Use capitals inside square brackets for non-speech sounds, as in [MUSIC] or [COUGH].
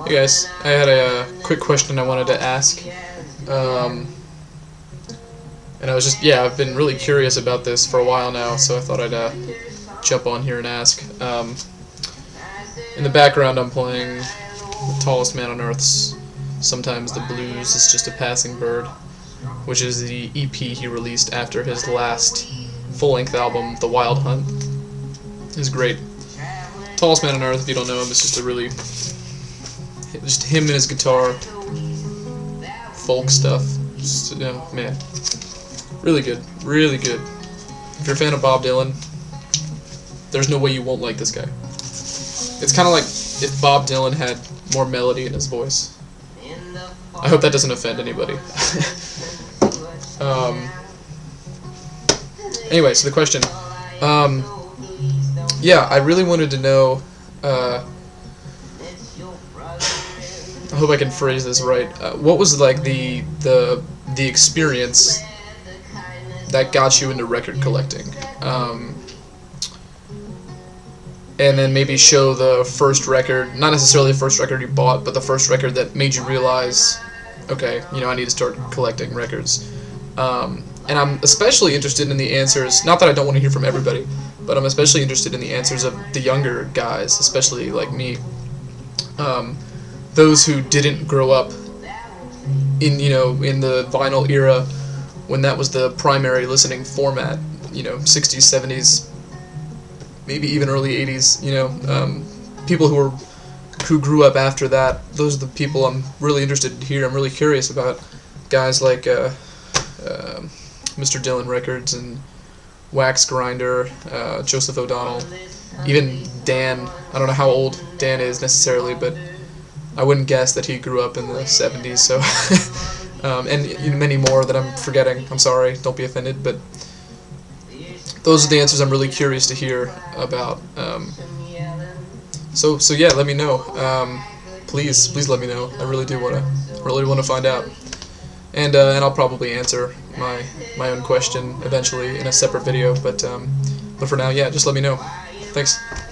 Hey guys, I had a uh, quick question I wanted to ask. Um, and I was just, yeah, I've been really curious about this for a while now, so I thought I'd uh, jump on here and ask. Um, in the background, I'm playing The Tallest Man on Earth's Sometimes the Blues is Just a Passing Bird, which is the EP he released after his last full-length album, The Wild Hunt. is great. Tallest Man on Earth, if you don't know him, is just a really just him and his guitar, folk stuff. Just, you know, man, really good, really good. If you're a fan of Bob Dylan, there's no way you won't like this guy. It's kind of like if Bob Dylan had more melody in his voice. I hope that doesn't offend anybody. [LAUGHS] um, anyway, so the question. Um, yeah, I really wanted to know. Uh, I hope I can phrase this right. Uh, what was like the the the experience that got you into record collecting? Um, and then maybe show the first record, not necessarily the first record you bought, but the first record that made you realize, okay, you know, I need to start collecting records. Um, and I'm especially interested in the answers. Not that I don't want to hear from everybody, but I'm especially interested in the answers of the younger guys, especially like me. Um, those who didn't grow up in you know in the vinyl era when that was the primary listening format you know 60s 70s maybe even early 80s you know um, people who were who grew up after that those are the people I'm really interested in here I'm really curious about guys like uh, uh, Mr. Dylan Records and Wax Grinder uh, Joseph O'Donnell even Dan I don't know how old Dan is necessarily but I wouldn't guess that he grew up in the 70s, so, [LAUGHS] um, and many more that I'm forgetting. I'm sorry, don't be offended, but those are the answers I'm really curious to hear about. Um, so, so yeah, let me know. Um, please, please let me know. I really do want to, really want to find out. And, uh, and I'll probably answer my, my own question eventually in a separate video, but, um, but for now, yeah, just let me know. Thanks.